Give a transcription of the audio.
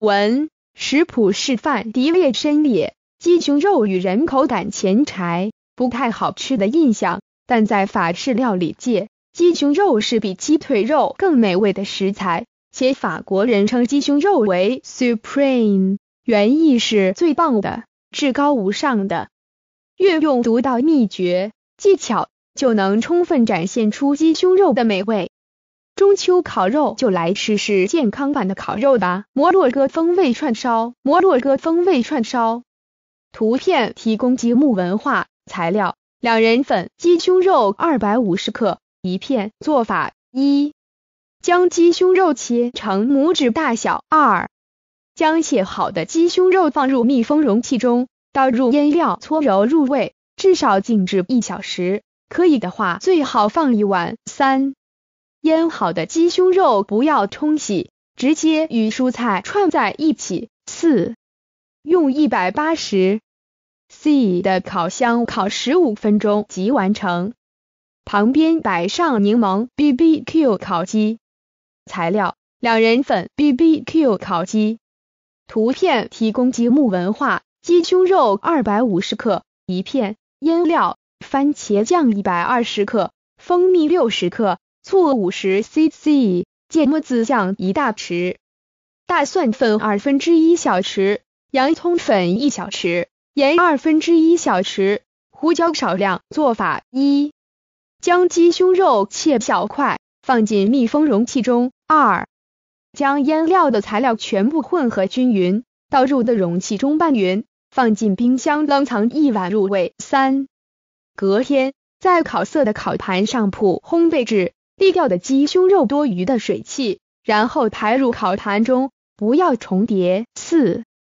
文食谱示范：敌列深列，鸡胸肉与人口感前柴，不太好吃的印象。但在法式料理界，鸡胸肉是比鸡腿肉更美味的食材，且法国人称鸡胸肉为 supreme，原意是最棒的、至高无上的。运用独到秘诀技巧，就能充分展现出鸡胸肉的美味。中秋烤肉就来试试健康版的烤肉吧！摩洛哥风味串烧，摩洛哥风味串烧。图片提供积木文化材料：两人份鸡胸肉二百五十克一片。做法一：将鸡胸肉切成拇指大小。二：将切好的鸡胸肉放入密封容器中，倒入腌料，搓揉入味，至少静置一小时。可以的话，最好放一晚。三。腌好的鸡胸肉不要冲洗，直接与蔬菜串在一起。四，用一百八十 C 的烤箱烤十五分钟即完成。旁边摆上柠檬 BBQ 烤鸡。材料：两人份 BBQ 烤鸡。图片提供节目文化：鸡胸肉二百五十克一片，腌料：番茄酱一百二十克，蜂蜜六十克。醋五十 cc，芥末子酱一大匙，大蒜粉二分之一小匙，洋葱粉一小匙，盐二分之一小匙，胡椒少量。做法一：将鸡胸肉切小块，放进密封容器中。二：将腌料的材料全部混合均匀，倒入的容器中拌匀，放进冰箱冷藏一晚入味。三：隔天在烤色的烤盘上铺烘焙纸。沥掉的鸡胸肉多余的水汽，然后排入烤盘中，不要重叠。四。